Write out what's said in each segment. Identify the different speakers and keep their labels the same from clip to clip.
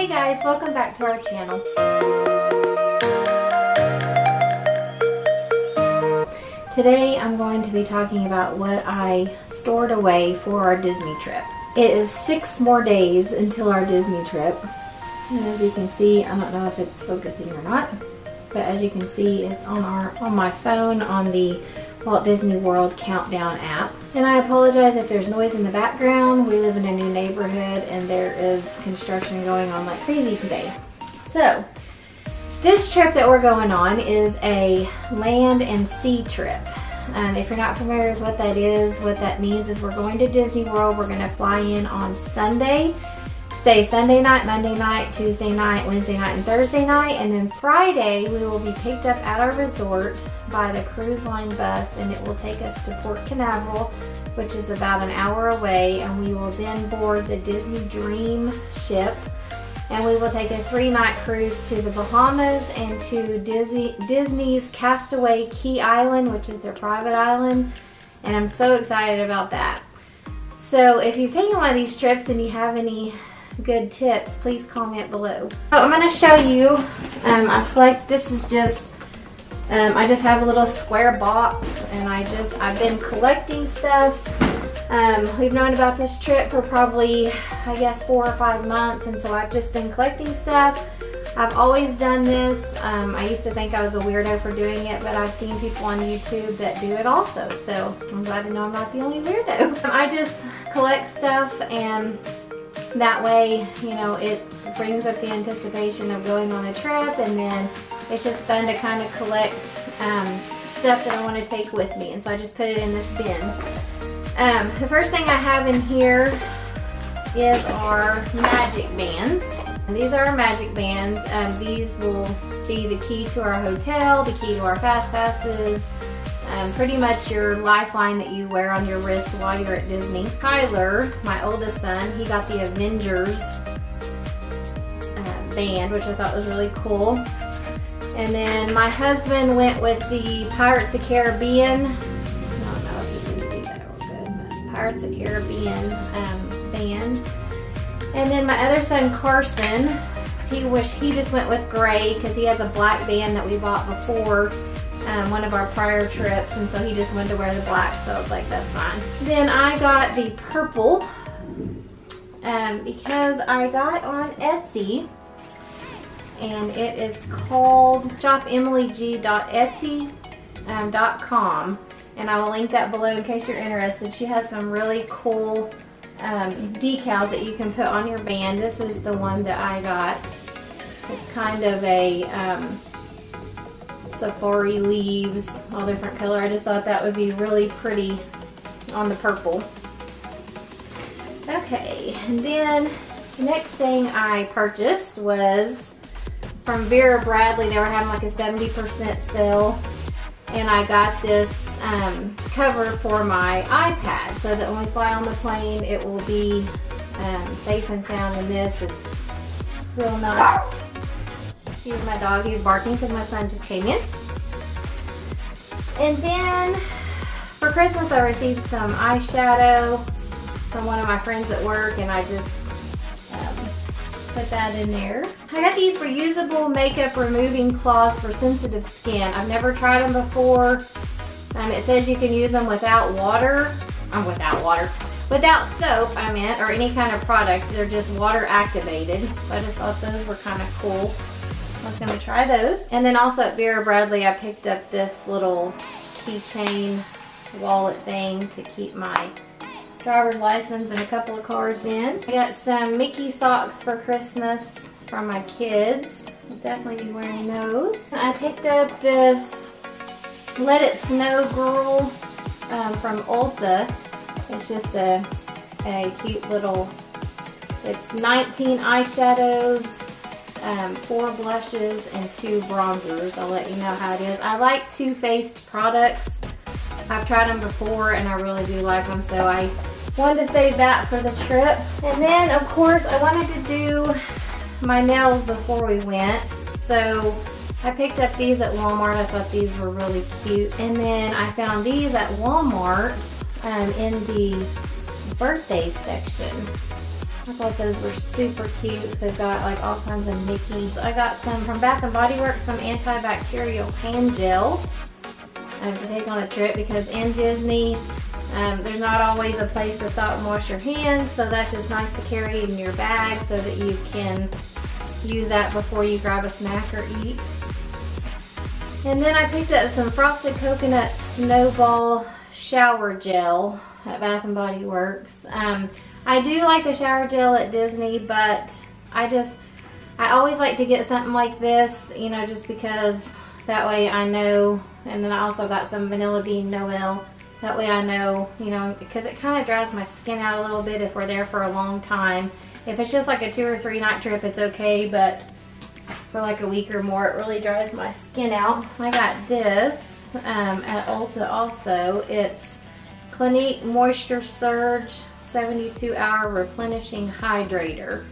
Speaker 1: Hey guys, welcome back to our channel. Today I'm going to be talking about what I stored away for our Disney trip. It is six more days until our Disney trip. And as you can see, I don't know if it's focusing or not, but as you can see, it's on our on my phone on the Walt Disney World Countdown app. And I apologize if there's noise in the background. We live in a new neighborhood and there is construction going on like crazy today. So, this trip that we're going on is a land and sea trip. Um, if you're not familiar with what that is, what that means is we're going to Disney World. We're going to fly in on Sunday stay Sunday night, Monday night, Tuesday night, Wednesday night, and Thursday night. And then Friday, we will be picked up at our resort by the cruise line bus and it will take us to Port Canaveral, which is about an hour away. And we will then board the Disney Dream ship and we will take a three night cruise to the Bahamas and to Disney, Disney's Castaway Cay Island, which is their private island. And I'm so excited about that. So if you've taken one of these trips and you have any good tips, please comment below. So I'm going to show you, um, I feel like this is just, um, I just have a little square box and I just, I've been collecting stuff. Um, we've known about this trip for probably, I guess, four or five months and so I've just been collecting stuff. I've always done this. Um, I used to think I was a weirdo for doing it, but I've seen people on YouTube that do it also. So I'm glad to know I'm not the only weirdo. I just collect stuff and that way, you know, it brings up the anticipation of going on a trip and then it's just fun to kind of collect um, stuff that I want to take with me. And so I just put it in this bin. Um, the first thing I have in here is our magic bands. And these are our magic bands. Um, these will be the key to our hotel, the key to our fast passes, um, pretty much your lifeline that you wear on your wrist while you're at Disney. Tyler, my oldest son, he got the Avengers uh, band, which I thought was really cool. And then my husband went with the Pirates of Caribbean. Pirates of Caribbean um, band. And then my other son, Carson, he wish he just went with gray because he has a black band that we bought before um, one of our prior trips and so he just wanted to wear the black so I was like that's fine. Then I got the purple um, because I got on Etsy and it is called shopemilyg.etsy.com um, and I will link that below in case you're interested. She has some really cool um, decals that you can put on your band. This is the one that I got. It's kind of a um, safari leaves, all different color. I just thought that would be really pretty on the purple. Okay, and then the next thing I purchased was from Vera Bradley. They were having like a 70% sale. And I got this um, cover for my iPad so that when we fly on the plane, it will be um, safe and sound in this. It's real nice. Excuse my dog, he's barking because my son just came in. And then for Christmas I received some eyeshadow from one of my friends at work and I just um, put that in there. I got these reusable makeup removing cloths for sensitive skin. I've never tried them before. Um, it says you can use them without water. I'm um, without water without soap, I meant, or any kind of product. They're just water activated. I just thought those were kind of cool. I was gonna try those. And then also at Vera Bradley, I picked up this little keychain wallet thing to keep my driver's license and a couple of cards in. I got some Mickey socks for Christmas from my kids. I'll definitely be wearing those. I picked up this Let It Snow Girl um, from Ulta. It's just a, a cute little, it's 19 eyeshadows, um, four blushes and two bronzers. I'll let you know how it is. I like Too Faced products. I've tried them before and I really do like them so I wanted to save that for the trip. And then of course I wanted to do my nails before we went. So I picked up these at Walmart. I thought these were really cute. And then I found these at Walmart um, in the birthday section. I thought those were super cute. They've got like all kinds of Mickeys. I got some from Bath & Body Works, some antibacterial hand gel um, to take on a trip because in Disney, um, there's not always a place to stop and wash your hands, so that's just nice to carry in your bag so that you can use that before you grab a snack or eat. And then I picked up some Frosted Coconut Snowball Shower Gel at Bath & Body Works. Um, I do like the shower gel at Disney, but I just, I always like to get something like this, you know, just because that way I know, and then I also got some Vanilla Bean Noel. That way I know, you know, because it kind of dries my skin out a little bit if we're there for a long time. If it's just like a two or three night trip, it's okay, but for like a week or more, it really dries my skin out. I got this um, at Ulta also. It's Clinique Moisture Surge 72 Hour Replenishing Hydrator.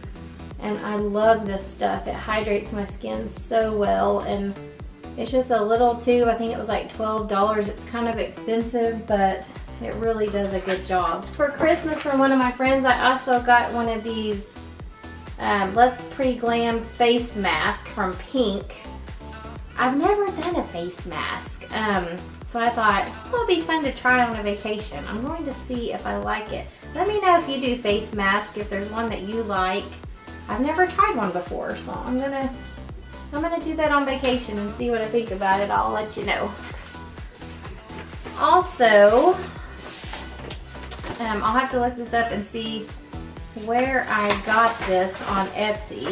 Speaker 1: And I love this stuff. It hydrates my skin so well and it's just a little tube. I think it was like $12. It's kind of expensive, but it really does a good job. For Christmas from one of my friends, I also got one of these um, Let's Pre-Glam face mask from Pink. I've never done a face mask. Um, so I thought, well, it'll be fun to try on a vacation. I'm going to see if I like it. Let me know if you do face mask, if there's one that you like. I've never tried one before, so I'm gonna I'm gonna do that on vacation and see what I think about it. I'll let you know. Also, um, I'll have to look this up and see where I got this on Etsy.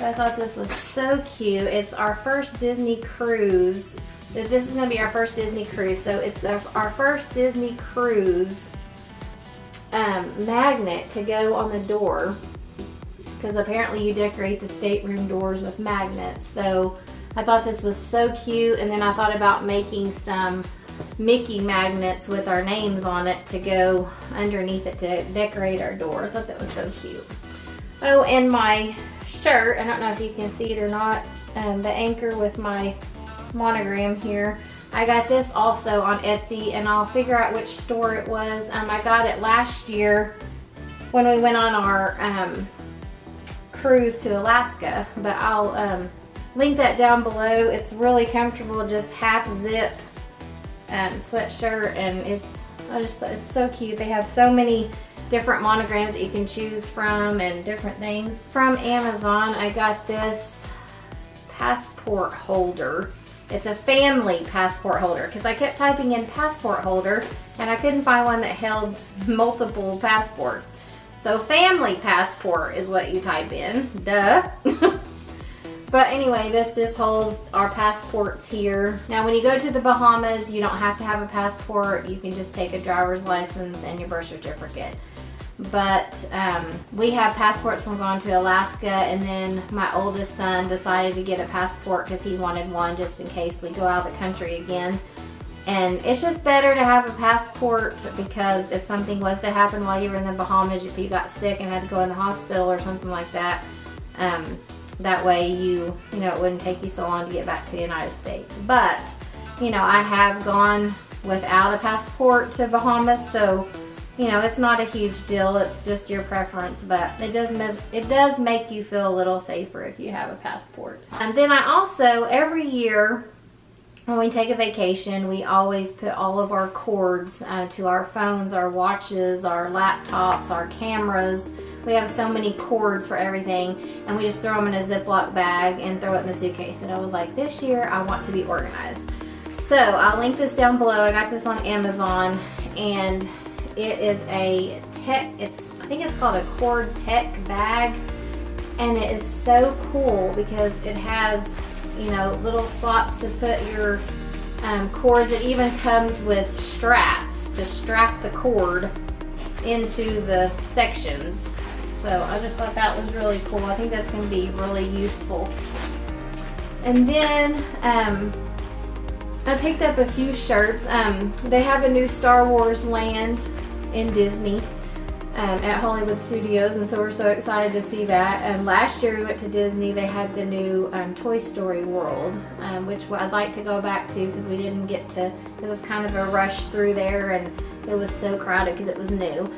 Speaker 1: I thought this was so cute. It's our first Disney cruise. This is gonna be our first Disney cruise. So it's our first Disney cruise um, magnet to go on the door because apparently you decorate the stateroom doors with magnets. So I thought this was so cute and then I thought about making some Mickey magnets with our names on it to go underneath it to decorate our door. I thought that was so cute. Oh, and my shirt, I don't know if you can see it or not, um, the anchor with my monogram here. I got this also on Etsy and I'll figure out which store it was. Um, I got it last year when we went on our um, cruise to Alaska, but I'll um, link that down below. It's really comfortable, just half zip um, sweatshirt and it's, I just, it's so cute. They have so many different monograms that you can choose from and different things. From Amazon, I got this passport holder. It's a family passport holder because I kept typing in passport holder and I couldn't find one that held multiple passports. So family passport is what you type in, duh. but anyway, this just holds our passports here. Now when you go to the Bahamas, you don't have to have a passport. You can just take a driver's license and your birth certificate. But um, we have passports from going to Alaska and then my oldest son decided to get a passport because he wanted one just in case we go out of the country again. And it's just better to have a passport because if something was to happen while you were in the Bahamas, if you got sick and had to go in the hospital or something like that, um, that way you, you know, it wouldn't take you so long to get back to the United States. But, you know, I have gone without a passport to Bahamas, so, you know, it's not a huge deal. It's just your preference, but it does, it does make you feel a little safer if you have a passport. And then I also, every year, when we take a vacation, we always put all of our cords uh, to our phones, our watches, our laptops, our cameras. We have so many cords for everything and we just throw them in a Ziploc bag and throw it in the suitcase. And I was like, this year I want to be organized. So I'll link this down below. I got this on Amazon and it is a tech, it's I think it's called a cord tech bag and it is so cool because it has you know, little slots to put your um, cords. It even comes with straps to strap the cord into the sections. So I just thought that was really cool. I think that's going to be really useful. And then um, I picked up a few shirts. Um, they have a new Star Wars land in Disney um, at Hollywood Studios, and so we're so excited to see that. And last year we went to Disney. They had the new um, Toy Story World, um, which I'd like to go back to because we didn't get to. It was kind of a rush through there, and it was so crowded because it was new.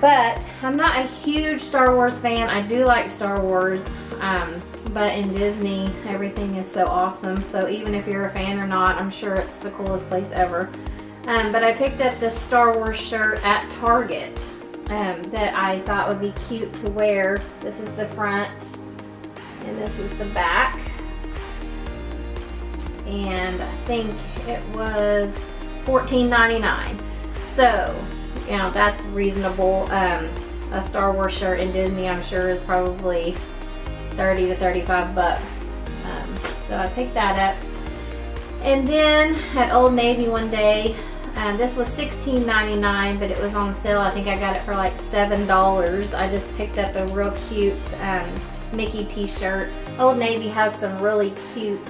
Speaker 1: But I'm not a huge Star Wars fan. I do like Star Wars. Um, but in Disney, everything is so awesome. So even if you're a fan or not, I'm sure it's the coolest place ever. Um, but I picked up this Star Wars shirt at Target um, that I thought would be cute to wear. This is the front and this is the back. And I think it was $14.99. So, you know, that's reasonable. Um, a Star Wars shirt in Disney, I'm sure, is probably 30 to 35 bucks. Um, so I picked that up. And then at Old Navy one day, um, this was $16.99, but it was on sale. I think I got it for like $7. I just picked up a real cute um, Mickey t-shirt. Old Navy has some really cute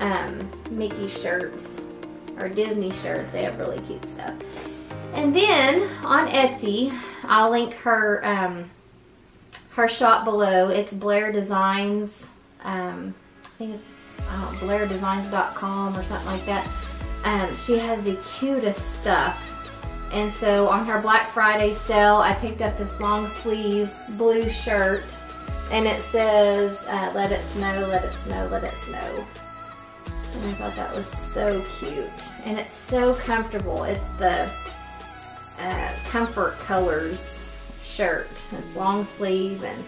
Speaker 1: um, Mickey shirts or Disney shirts. They have really cute stuff. And then on Etsy, I'll link her um, her shop below. It's Blair Designs. Um, I think it's uh, blairdesigns.com or something like that. Um, she has the cutest stuff. And so on her Black Friday sale, I picked up this long sleeve blue shirt and it says, uh, let it snow, let it snow, let it snow. And I thought that was so cute. And it's so comfortable. It's the uh, Comfort Colors shirt. It's long sleeve and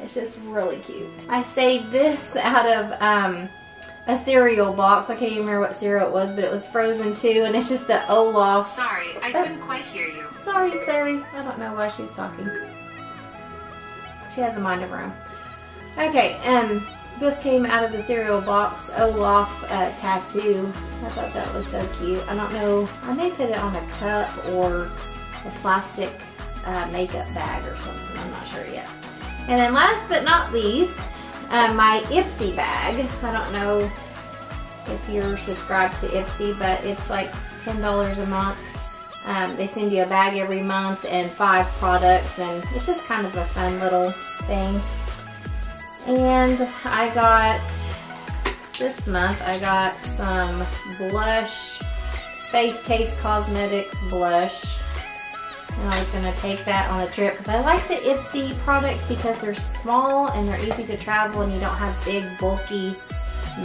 Speaker 1: it's just really cute. I saved this out of um, a cereal box. I can't even remember what cereal it was, but it was Frozen too, and it's just the Olaf.
Speaker 2: Sorry, I couldn't quite hear you.
Speaker 1: Sorry, sorry. I don't know why she's talking. She has a mind of her own. Okay, um, this came out of the cereal box, Olaf uh, tattoo. I thought that was so cute. I don't know, I may put it on a cup or a plastic uh, makeup bag or something. I'm not sure yet. And then last but not least, uh, my Ipsy bag. I don't know if you're subscribed to Ipsy, but it's like $10 a month. Um, they send you a bag every month and five products and it's just kind of a fun little thing. And I got, this month, I got some blush, Space Case Cosmetics blush. And I was going to take that on a trip because I like the Ipsy products because they're small and they're easy to travel and you don't have big bulky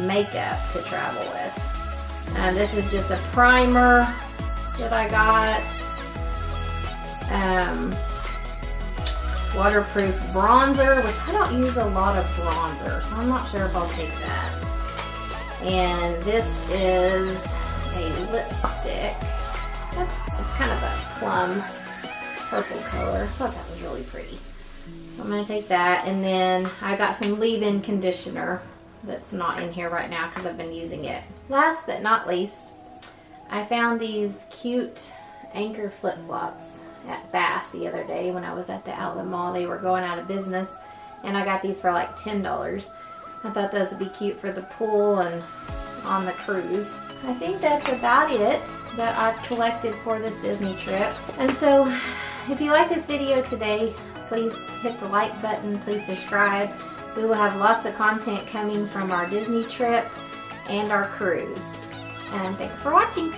Speaker 1: makeup to travel with. And this is just a primer that I got. Um, waterproof bronzer, which I don't use a lot of bronzer, so I'm not sure if I'll take that. And this is a lipstick. It's kind of a plum purple color. I thought that was really pretty. So I'm going to take that. And then I got some leave-in conditioner that's not in here right now because I've been using it. Last but not least, I found these cute anchor flip-flops at Bass the other day when I was at the outlet mall. They were going out of business and I got these for like $10. I thought those would be cute for the pool and on the cruise. I think that's about it that I've collected for this Disney trip. And so if you like this video today, please hit the like button, please subscribe. We will have lots of content coming from our Disney trip and our cruise. And thanks for watching.